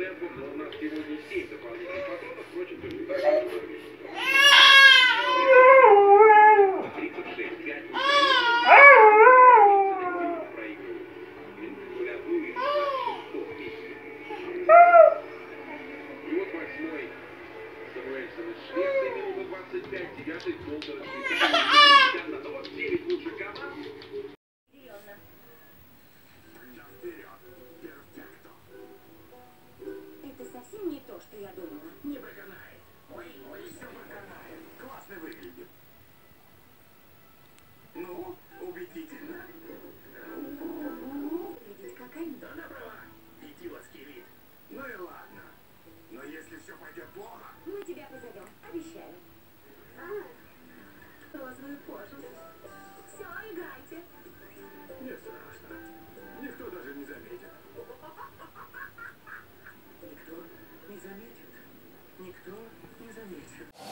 Семь дополнительных патронов, впрочем, точно так же, что и 36, 5 проигрывают. Минуту ряду и вот восьмой. Самуэльсон из Швеции, минута 25. Девятый Болдер из все пойдет плохо, Мы тебя позовем, обещаю. А, розовую кожу. Все, играйте. не страшно. Никто даже не заметит. Никто не заметит. Никто не заметит.